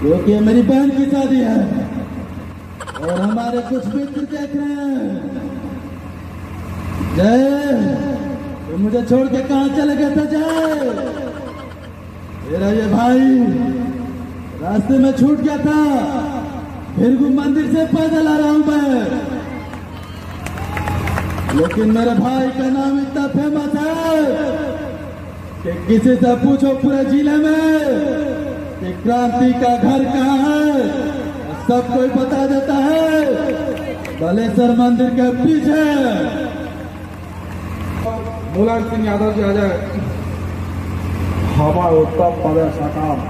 क्योंकि मेरी बहन की शादी है। और हमारे कुछ मित्र देख रहे हैं। जय। तो मुझे छोड़ के कहा चले गए थे? जय। मेरा ये भाई रास्ते में छूट गया था। फिर मंदिर से पैदल आ रहा हूँ मैं। लेकिन मेरे भाई का नाम इतना फ़ेमस है कि किसी से पूछो पूरे ज़िले में। क्रांति का घर कहाँ है? सब कोई बता देता है। बलेश्वर मंदिर के पीछे मुलायम सिंह यादव जी आ जाए। हमारा उत्तम पद काम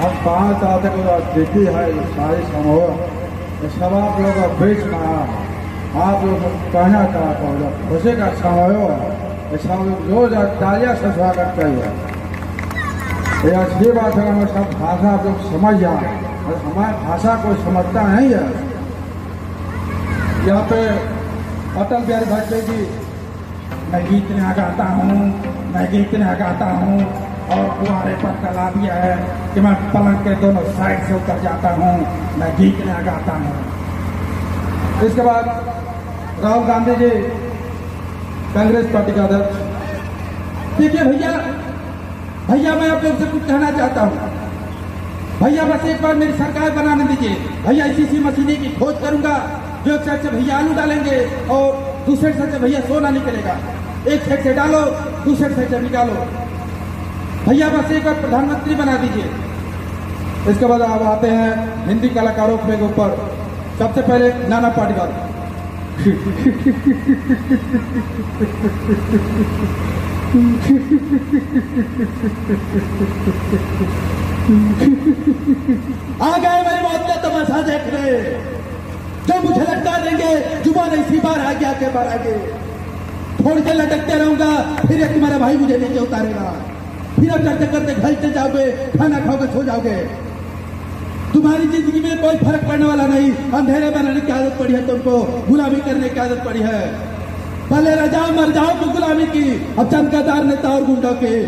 हम कहाँ चाहते कि स्थिति है सारी समूह? सब आप लोग बीच में आप लोग कहना चाहता हूँ खुशी का समय है लोग रोज तालियाँ से स्वागत करिए ये अच्छी बात है हमें सब भाषा लोग समझ जाए और हमारी भाषा को समझता नहीं है। यहाँ पे अटल बिहारी वाजपेयी जी, मैं गीत नया गाता हूँ, मैं गीत नया गाता हूँ, और कुआरे पर कला भी है कि मैं पलंग के दोनों साइड से उतर जाता हूँ, मैं गीत नया गाता हूँ। इसके बाद राहुल गांधी जी, कांग्रेस पार्टी का अध्यक्ष। देखिए भैया भैया, मैं आप लोग से कुछ कहना चाहता हूँ। भैया, बस एक बार मेरी सरकार बनाने दीजिए। भैया, इसी सी मशीने की खोज करूँगा, जो एक से भैया आलू डालेंगे और दूसरे साइड से भैया सोना निकलेगा। एक साइड से डालो, दूसरे साइड से निकालो। भैया, बस एक बार प्रधानमंत्री बना दीजिए। इसके बाद अब आते हैं हिंदी कलाकारों के ऊपर सबसे पहले नाना पाटीदार। आ गए मेरी मौत का तमाशा देखने जो मुझे लगता देंगे ज़ुबान इसी बार आ गया के बार आगे। थोड़ी देर लटकते रहूँगा, फिर एक तुम्हारा भाई मुझे नीचे उतारेगा। फिर अब करते करते, घर चले जाओगे, खाना खाओगे, सो जाओगे। तुम्हारी ज़िंदगी में कोई फ़र्क पड़ने वाला नहीं। अंधेरे बनाने की आदत पड़ी है तुमको, गुलामी करने की आदत पड़ी है। पहले रजाओ मर जाओ तो गुलामी की। अब चमकादार नेता और गुंडों के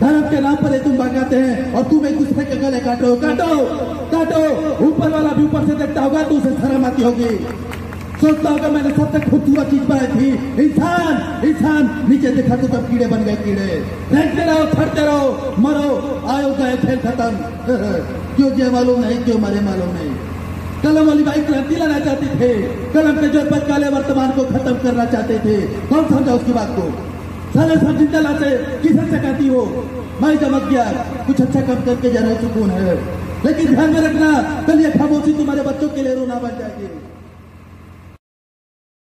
धर्म के नाम पर ये तुम भगाते हैं और तुम एक दूसरे के गले काटो। काटो! काटो! ऊपर वाला भी ऊपर से देखता होगा तो उसे शर्म आती होगी। सोचता होगा, मैंने सबसे खूबसूरत चीज़ बनाई थी। इंसान! इंसान! नीचे देखा तो सब कीड़े बन गए कीड़े। फेंकते रहो फटते रहो, मरो, आयो गए, खेल खत्म। क्यों जय मालूम नहीं, क्यों मरे मालूम नहीं। कलम वाली भाई क्रांति लाना चाहते थे। कलम के जो पदकाले वर्तमान को खत्म करना चाहते थे। कौन समझा उसकी बात को? सारे सब ज़िंदा लाते, किसे से कहती हो? मैं चमक गया कुछ अच्छा कम करके जाना सुकून है। लेकिन ध्यान में रखना, कल ये खामोशी तुम्हारे बच्चों के लिए रोना बन जाएगी।